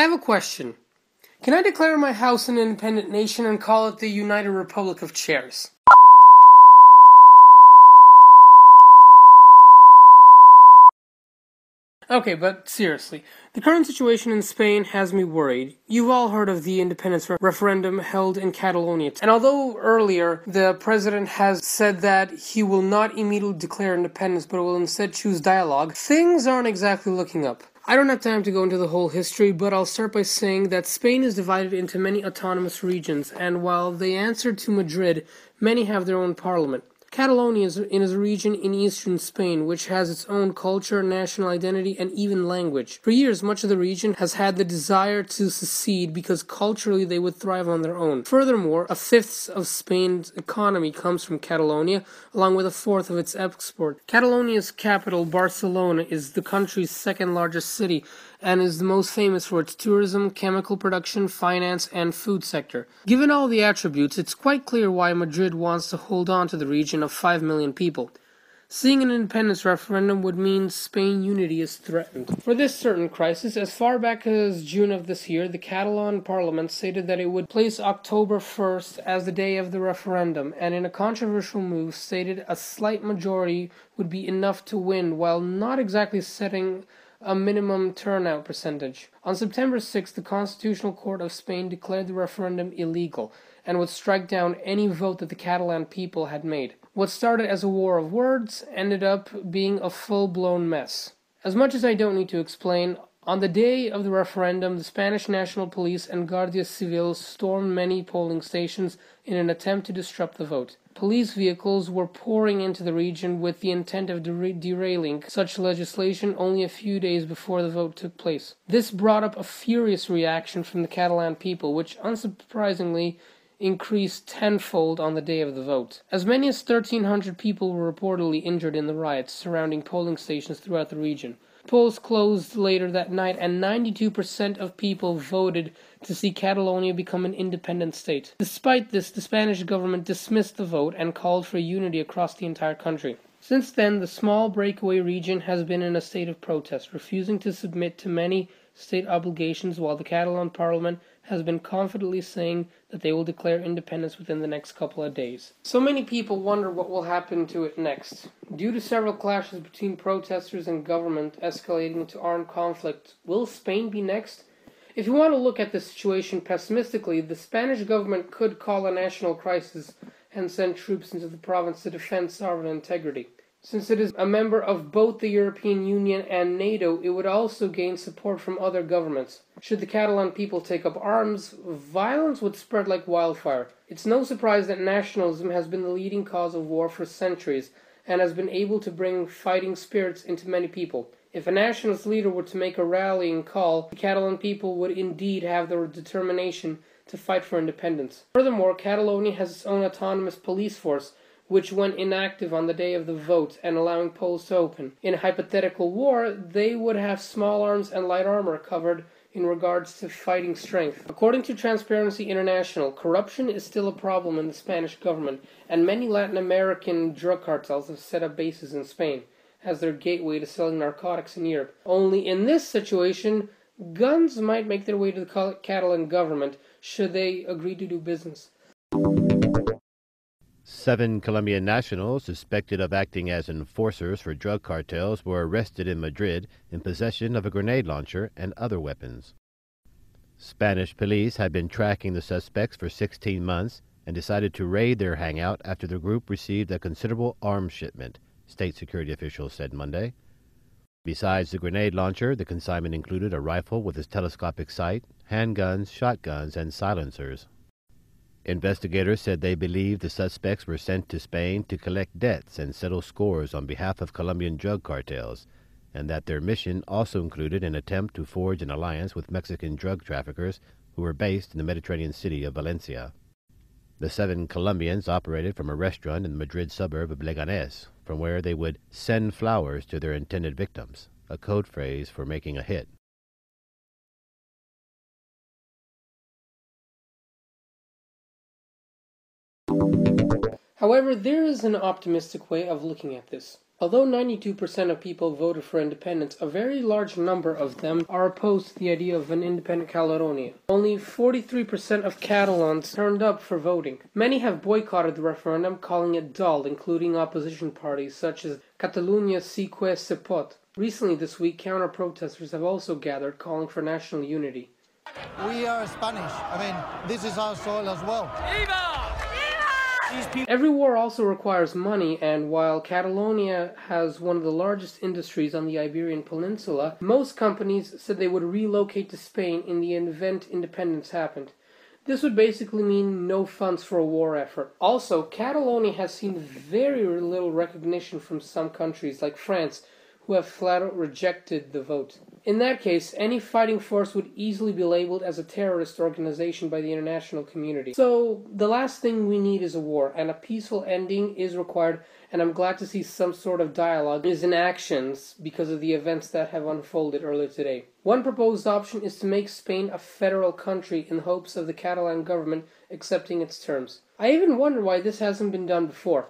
I have a question. Can I declare my house an independent nation and call it the United Republic of Chairs? Okay, but seriously, the current situation in Spain has me worried. You've all heard of the independence re- referendum held in Catalonia. And although earlier the president has said that he will not immediately declare independence but will instead choose dialogue, things aren't exactly looking up. I don't have time to go into the whole history, but I'll start by saying that Spain is divided into many autonomous regions, and while they answer to Madrid, many have their own parliament. Catalonia is, is a region in eastern Spain which has its own culture, national identity, and even language. For years, much of the region has had the desire to secede because culturally they would thrive on their own. Furthermore, a fifth of Spain's economy comes from Catalonia, along with a fourth of its export. Catalonia's capital, Barcelona, is the country's second largest city and is the most famous for its tourism, chemical production, finance, and food sector. Given all the attributes, it's quite clear why Madrid wants to hold on to the region of 5 million people. Seeing an independence referendum would mean Spain unity is threatened. For this certain crisis, as far back as June of this year, the Catalan parliament stated that it would place October 1st as the day of the referendum, and in a controversial move stated a slight majority would be enough to win while not exactly setting a minimum turnout percentage. On September 6, the Constitutional Court of Spain declared the referendum illegal and would strike down any vote that the Catalan people had made. What started as a war of words ended up being a full blown mess. As much as I don't need to explain, on the day of the referendum, the Spanish National Police and Guardia Civil stormed many polling stations in an attempt to disrupt the vote. Police vehicles were pouring into the region with the intent of der- derailing such legislation only a few days before the vote took place. This brought up a furious reaction from the Catalan people, which unsurprisingly increased tenfold on the day of the vote. As many as 1,300 people were reportedly injured in the riots surrounding polling stations throughout the region. Polls closed later that night, and 92% of people voted to see Catalonia become an independent state. Despite this, the Spanish government dismissed the vote and called for unity across the entire country. Since then, the small breakaway region has been in a state of protest, refusing to submit to many state obligations, while the Catalan parliament has been confidently saying that they will declare independence within the next couple of days. So many people wonder what will happen to it next. Due to several clashes between protesters and government escalating to armed conflict, will Spain be next? If you want to look at the situation pessimistically, the Spanish government could call a national crisis and send troops into the province to defend sovereign integrity. Since it is a member of both the European Union and NATO, it would also gain support from other governments. Should the Catalan people take up arms, violence would spread like wildfire. It's no surprise that nationalism has been the leading cause of war for centuries and has been able to bring fighting spirits into many people. If a nationalist leader were to make a rallying call, the Catalan people would indeed have the determination to fight for independence. Furthermore, Catalonia has its own autonomous police force which went inactive on the day of the vote and allowing polls to open. In a hypothetical war, they would have small arms and light armor covered in regards to fighting strength. According to Transparency International, corruption is still a problem in the Spanish government, and many Latin American drug cartels have set up bases in Spain as their gateway to selling narcotics in Europe. Only in this situation, guns might make their way to the Catalan government should they agree to do business. Seven Colombian nationals suspected of acting as enforcers for drug cartels were arrested in Madrid in possession of a grenade launcher and other weapons. Spanish police had been tracking the suspects for 16 months and decided to raid their hangout after the group received a considerable arms shipment, state security officials said Monday. Besides the grenade launcher, the consignment included a rifle with its telescopic sight, handguns, shotguns, and silencers. Investigators said they believe the suspects were sent to Spain to collect debts and settle scores on behalf of Colombian drug cartels, and that their mission also included an attempt to forge an alliance with Mexican drug traffickers who were based in the Mediterranean city of Valencia. The seven Colombians operated from a restaurant in the Madrid suburb of Leganés, from where they would send flowers to their intended victims, a code phrase for making a hit. However, there is an optimistic way of looking at this. Although 92% of people voted for independence, a very large number of them are opposed to the idea of an independent Catalonia. Only 43% of Catalans turned up for voting. Many have boycotted the referendum, calling it dull, including opposition parties such as Catalunya Sí que es Pot. Recently this week, counter protesters have also gathered, calling for national unity. We are Spanish. I mean, this is our soil as well. Every war also requires money, and while Catalonia has one of the largest industries on the Iberian Peninsula, most companies said they would relocate to Spain in the event independence happened. This would basically mean no funds for a war effort. Also, Catalonia has seen very little recognition from some countries like France, who have flat out rejected the vote. In that case, any fighting force would easily be labeled as a terrorist organization by the international community. So, the last thing we need is a war, and a peaceful ending is required, and I'm glad to see some sort of dialogue is in actions because of the events that have unfolded earlier today. One proposed option is to make Spain a federal country in hopes of the Catalan government accepting its terms. I even wonder why this hasn't been done before.